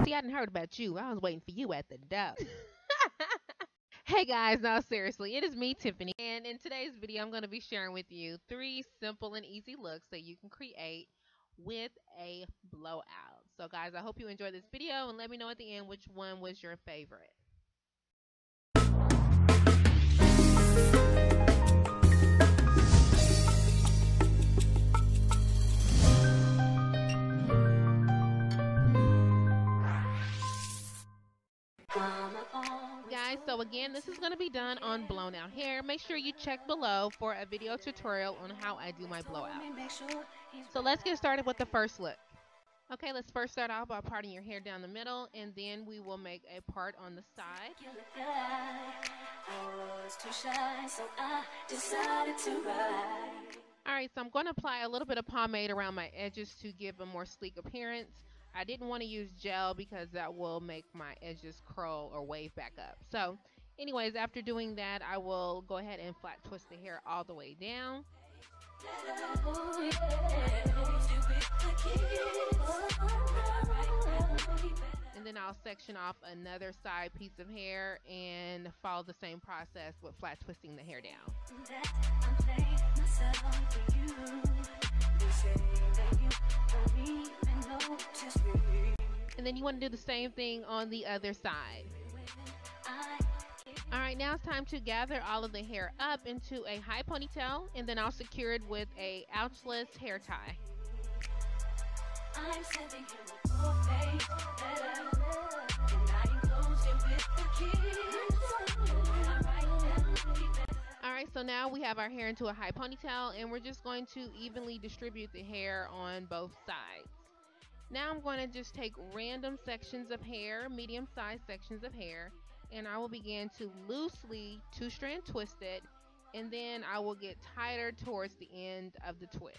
See, I hadn't heard about you. I was waiting for you at the door. hey guys, now seriously, it is me, Tiffany. And in today's video, I'm going to be sharing with you three simple and easy looks that you can create with a blowout. So guys, I hope you enjoyed this video and let me know at the end which one was your favorite. So again, this is going to be done on blown out hair. Make sure you check below for a video tutorial on how I do my blowout. So let's get started with the first look. Okay, let's first start off by parting your hair down the middle, and then we will make a part on the side. Alright, so I'm going to apply a little bit of pomade around my edges to give a more sleek appearance. I didn't want to use gel because that will make my edges curl or wave back up. So anyways, after doing that, I will go ahead and flat twist the hair all the way down. And then I'll section off another side piece of hair and follow the same process with flat twisting the hair down. And then you want to do the same thing on the other side. Alright, now it's time to gather all of the hair up into a high ponytail and then I'll secure it with a ouchless hair tie. So now we have our hair into a high ponytail and we're just going to evenly distribute the hair on both sides. Now I'm going to just take random sections of hair, medium sized sections of hair, and I will begin to loosely two strand twist it and then I will get tighter towards the end of the twist.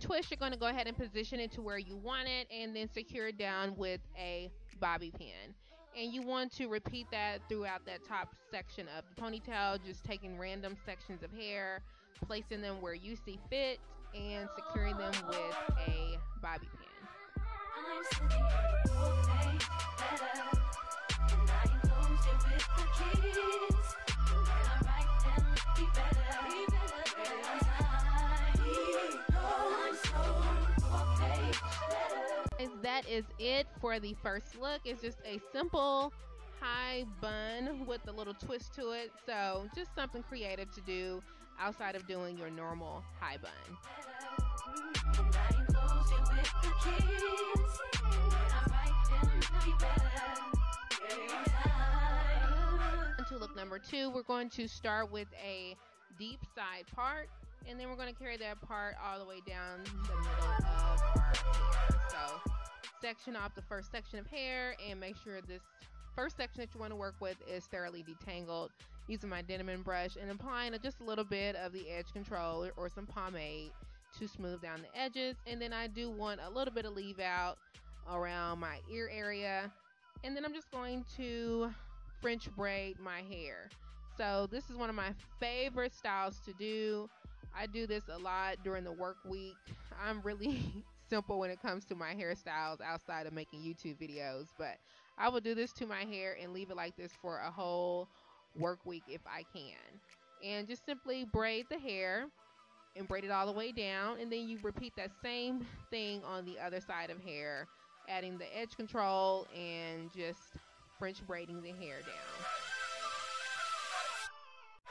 Twist, you're going to go ahead and position it to where you want it and then secure it down with a bobby pin. And you want to repeat that throughout that top section of the ponytail, just taking random sections of hair, placing them where you see fit, and securing them with a bobby pin. Is it for the first look. It's just a simple high bun with a little twist to it. So just something creative to do outside of doing your normal high bun. To look number two, we're going to start with a deep side part and then we're going to carry that part all the way down the middle section off the first section of hair and make sure this first section that you want to work with is thoroughly detangled using my Denman brush and applying just a little bit of the edge control or some pomade to smooth down the edges. And then I do want a little bit of leave out around my ear area. And then I'm just going to French braid my hair. So this is one of my favorite styles to do. I do this a lot during the work week. I'm really simple when it comes to my hairstyles outside of making YouTube videos but I will do this to my hair and leave it like this for a whole work week if I can. And just simply braid the hair and braid it all the way down. And then you repeat that same thing on the other side of hair, adding the edge control and just French braiding the hair down.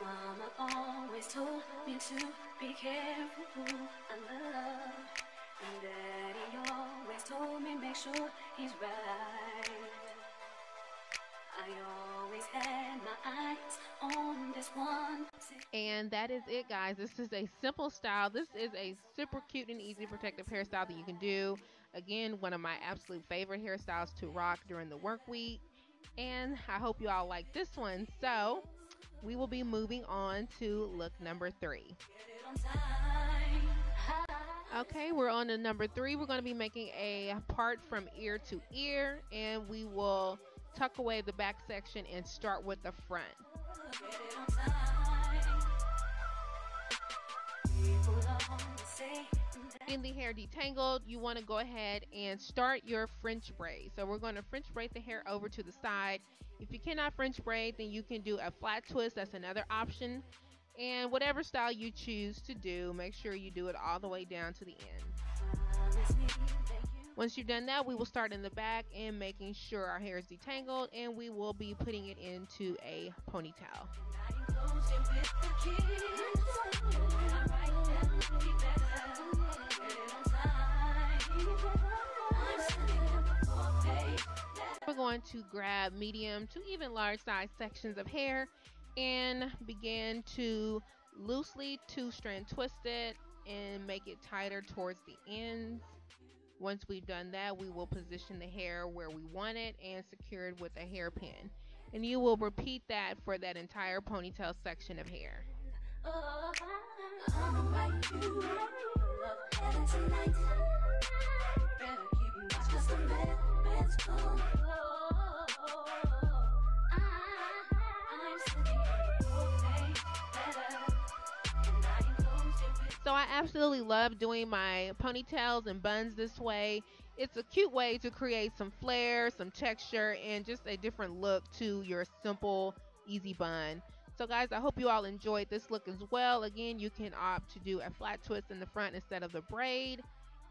Mama always told me to be careful I love. And Daddy always told me make sure he's right. And that is it, guys. This is a simple style. This is a super cute and easy protective hairstyle that you can do. Again, one of my absolute favorite hairstyles to rock during the work week. And I hope you all like this one. So we will be moving on to look number three. Okay, we're on to number three. We're going to be making a part from ear to ear, and we will tuck away the back section and start with the front. In the hair detangled, you want to go ahead and start your French braid. So we're going to French braid the hair over to the side. If you cannot French braid, then you can do a flat twist. That's another option. And whatever style you choose to do, make sure you do it all the way down to the end. Once you've done that, we will start in the back and making sure our hair is detangled and we will be putting it into a ponytail. We're going to grab medium to even large size sections of hair and begin to loosely two strand twist it and make it tighter towards the ends. Once we've done that, we will position the hair where we want it and secure it with a hairpin. And you will repeat that for that entire ponytail section of hair. So I absolutely love doing my ponytails and buns this way. It's a cute way to create some flair, some texture, and just a different look to your simple, easy bun. So guys, I hope you all enjoyed this look as well. Again, you can opt to do a flat twist in the front instead of the braid.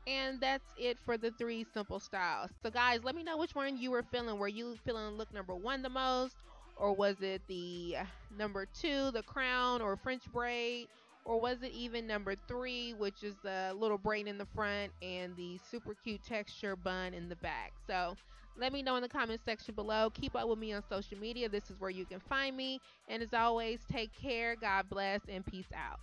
And that's it for the three simple styles. So guys, let me know which one you were feeling. Were you feeling look number one the most? Or was it the number two, the crown or French braid? Or was it even number three, which is the little braid in the front and the super cute texture bun in the back? So let me know in the comment section below. Keep up with me on social media. This is where you can find me. And as always, take care, God bless, and peace out.